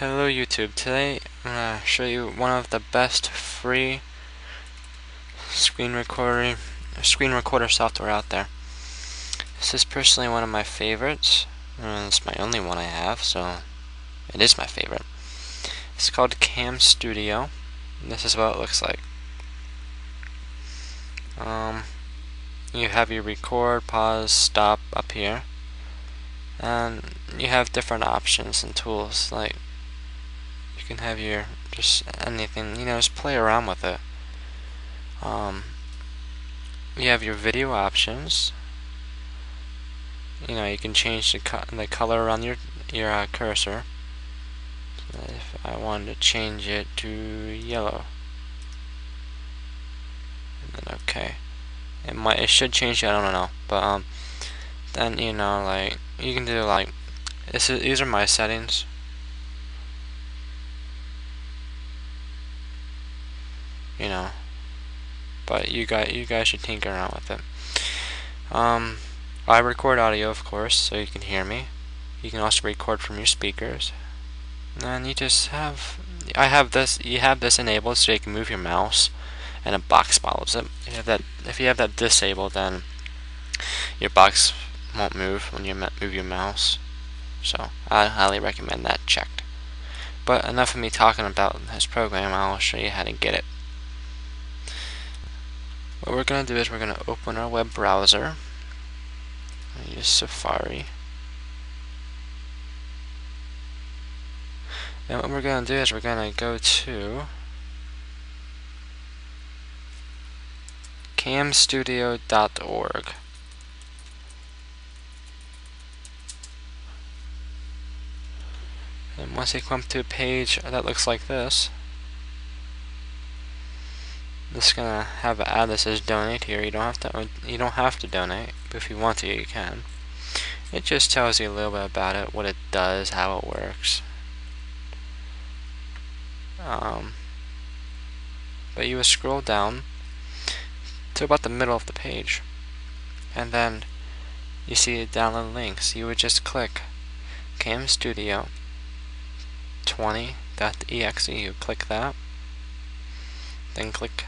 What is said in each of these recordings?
Hello YouTube, today I'm going to show you one of the best free screen recording screen recorder software out there. This is personally one of my favorites. and It's my only one I have, so it is my favorite. It's called Cam Studio. This is what it looks like. Um, you have your record, pause, stop up here. And you have different options and tools like can have your just anything, you know, just play around with it. Um, you have your video options. You know, you can change the, co the color around your your uh, cursor. So if I wanted to change it to yellow, and then okay, it might it should change. it. I don't know, but um, then you know, like you can do like this is these are my settings. you know. But you guys, you guys should tinker around with it. Um, I record audio, of course, so you can hear me. You can also record from your speakers. And you just have, I have this, you have this enabled so you can move your mouse, and a box follows it. If you have that, if you have that disabled, then your box won't move when you move your mouse. So I highly recommend that checked. But enough of me talking about this program, I'll show you how to get it. What we're going to do is we're going to open our web browser. I use Safari. And what we're going to do is we're going to go to camstudio.org. And once you come to a page that looks like this, just gonna have an ad that says donate here. You don't have to you don't have to donate, but if you want to, you can. It just tells you a little bit about it, what it does, how it works. Um, but you would scroll down to about the middle of the page, and then you see download links. You would just click Cam Studio 20.exe. You click that, then click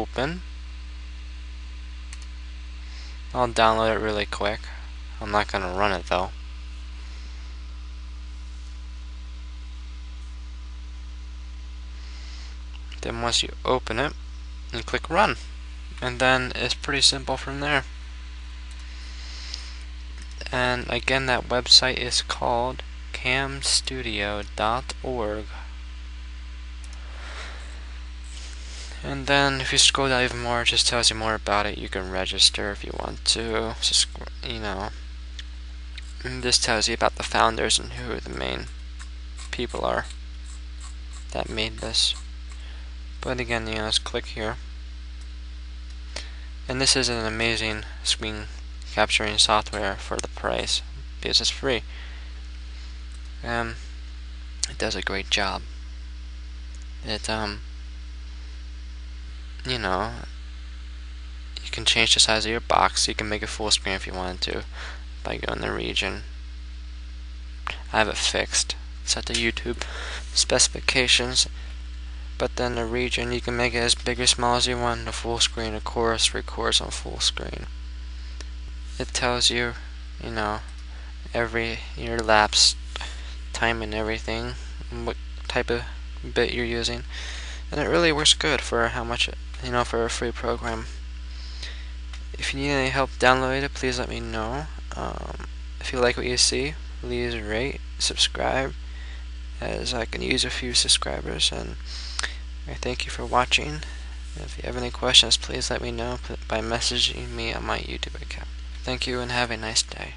open. I'll download it really quick. I'm not going to run it though. Then once you open it, you click run. And then it's pretty simple from there. And again, that website is called camstudio.org. And then if you scroll down even more, it just tells you more about it. You can register if you want to. Just, you know. And this tells you about the founders and who the main people are that made this. But again, you know, just click here. And this is an amazing screen capturing software for the price because it's free. Um, it does a great job. It um you know, you can change the size of your box. You can make it full screen if you wanted to by going to region. I have it fixed. Set the YouTube specifications. But then the region, you can make it as big or small as you want. The full screen, of course, records on full screen. It tells you, you know, every your lapse time and everything, what type of bit you're using. And it really works good for how much you know, for a free program. If you need any help downloading it, please let me know. Um, if you like what you see, please rate, subscribe, as I can use a few subscribers. And I thank you for watching. If you have any questions, please let me know by messaging me on my YouTube account. Thank you and have a nice day.